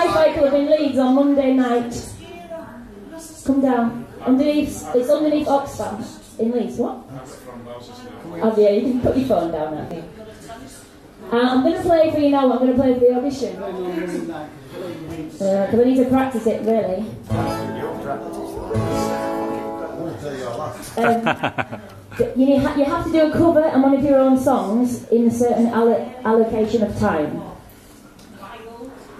Hi-Fi Club in Leeds on Monday night. Come down. Underneath, it's underneath Oxfam in Leeds. What? Oh yeah, you can put your phone down there. Uh, I'm going to play for you now. I'm going to play for the audition. Because I need to practice it really. Um, you, need, you have to do a cover and one of your own songs in a certain allo- allocation of time.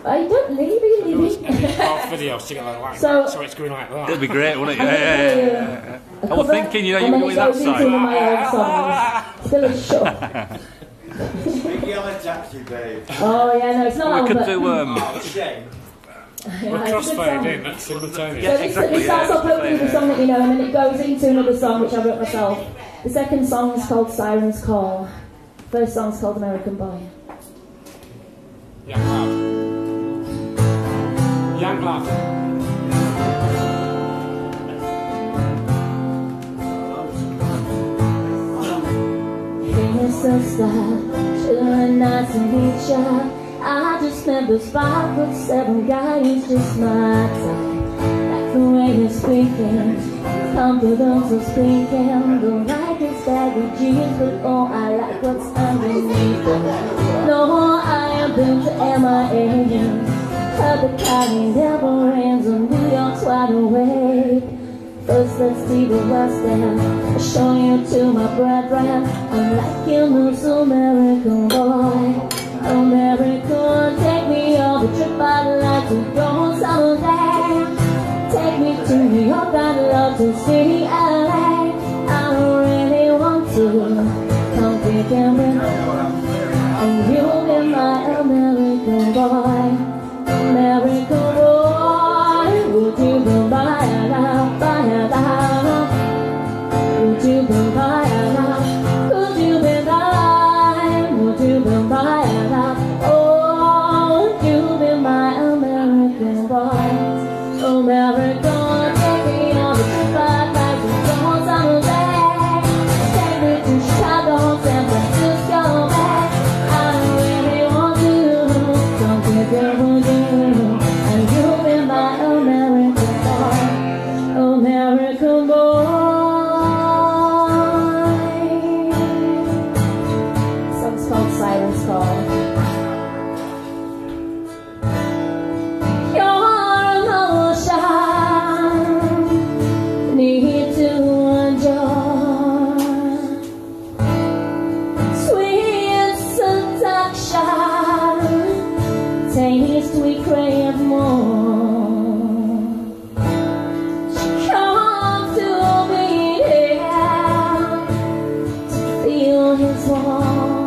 I don't leave you leaving. half videos to get like So- that, so it's going like that. It'd be great, wouldn't it? Yeah, yeah, yeah, yeah, yeah. I was thinking, you know, you were doing that And then it goes into side. my own songs. Still a shut. Big yellow taxi, babe. Oh yeah, no, it's not that We one. could do, um, Oh, shame. Yeah, We're it's a good crossfade song. in, that's simultaneous. So this, exactly, this starts off hopefully with a song that you know, and then it goes into another song which I wrote myself. The second song is called Siren's Call. First song's called American Boy. Yeah, lad. It's so sad, sure nice to. I just met this five foot seven guy, he's just my type. Like the way he's speaking, confidence is speaking. Don't like his baggy jeans, but oh, I like what's underneath them. No, I am been to MIA. The kind never ends on New York's wide awake. First, let's see the West End. I'll show you to my brethren. I'm like you this American boy. American, take me on the trip I'd like to go someday. Take me to New York, I'd love to see LA. I don't really want to come me. And you'll least we crave more. She comes to me here to feel his warmth.